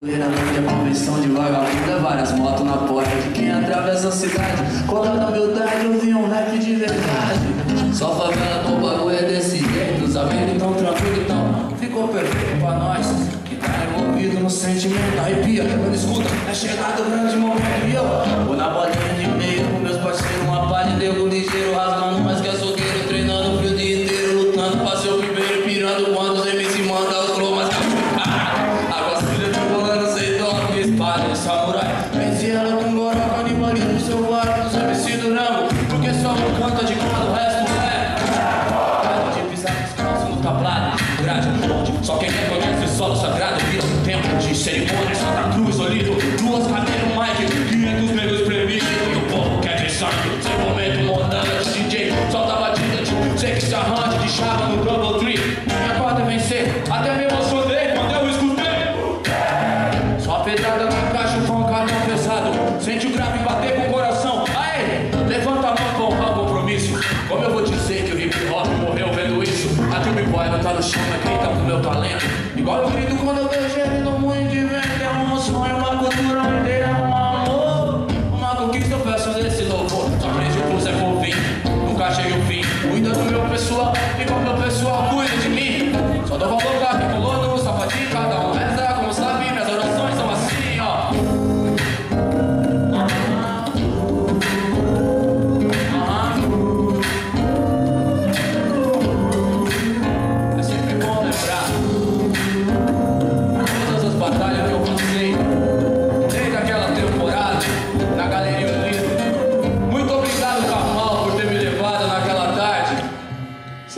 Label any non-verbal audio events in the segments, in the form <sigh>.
Na minha convenção de vagabundo é várias motos na porta de quem atravessa a cidade. Com toda humildade eu vi um rap de verdade. Só favela com bagulho é desse jeito. Os amigos tão tranquilo então ficou perfeito pra nós. Que tá envolvido no sentimento, arrepia. Quando escuta, é chegado o grande momento. E eu vou na bolinha de meio com meus parceiros. Uma pá de ligeiro, rasgando Rambo. Porque só um canta de quando o resto é. De pisar descalço no tablado, grade, onde só quem quer conhece o solo sagrado. Vira um tempo de cerimônia, Santa Cruz, Olivo, duas cadeiras, mic, 500 negros premidos. E o povo quer ver sangue, sem momento, mondana de DJ. Solta a batida de sei que se arranja de chava no Double Tree. Minha quarta é vencer, até me emocionei quando eu escutei. Só pedrada no encaixe com o cartão pesado. Sente o grave Tube Boy não tá no chão, mas quem tá com meu talento? Igual eu grito quando eu vejo ele no moinho de vento. É um sonho, uma cultura inteira, um amor. Uma conquista, eu peço desse louvor. Só prende o blues é fofinho, nunca chega o fim. Cuida do meu pessoal, igual meu pessoal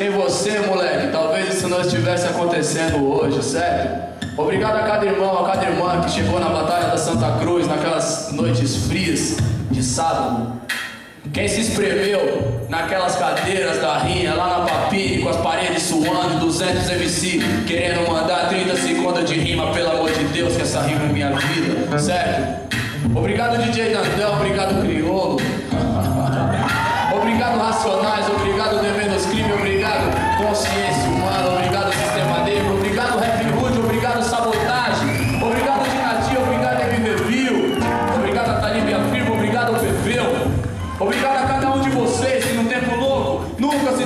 Sem você, moleque, talvez isso não estivesse acontecendo hoje, sério. Obrigado a cada irmão, a cada irmã que chegou na Batalha da Santa Cruz naquelas noites frias de sábado. Quem se espremeu naquelas cadeiras da rinha, lá na papine, com as paredes suando, 200 MC querendo mandar 30 segundos de rima, pelo amor de Deus, que essa rima é minha vida, certo? Obrigado DJ Dandão, obrigado Criolo, <laughs>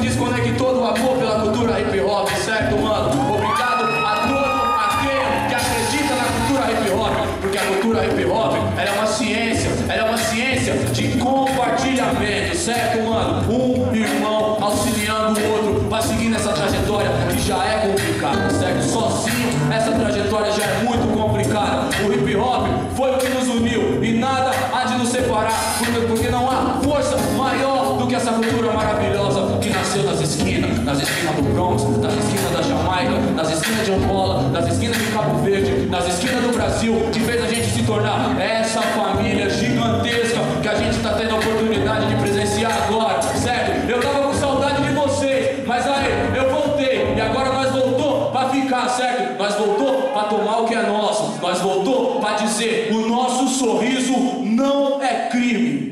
desconectou do amor pela cultura hip hop, certo, mano? Obrigado a todo aquele que acredita na cultura hip hop, porque a cultura hip hop é uma ciência, é uma ciência de compartilhamento, certo, mano? Um irmão auxiliando o outro para seguir nessa trajetória que já é complicada, certo? Sozinho essa trajetória já é muito complicada. O hip hop foi o que nos uniu e nada há de nos separar, porque, não há força maior do que essa cultura maravilhosa nasceu nas esquinas, nas esquinas do Bronx, nas esquinas da Jamaica, nas esquinas de Angola, nas esquinas de Cabo Verde, nas esquinas do Brasil, que fez a gente se tornar essa família gigantesca que a gente está tendo a oportunidade de presenciar agora, certo? Eu tava com saudade de vocês, mas aí eu voltei e agora nós voltou para ficar, certo? Nós voltou para tomar o que é nosso, nós voltou para dizer o nosso sorriso não é crime.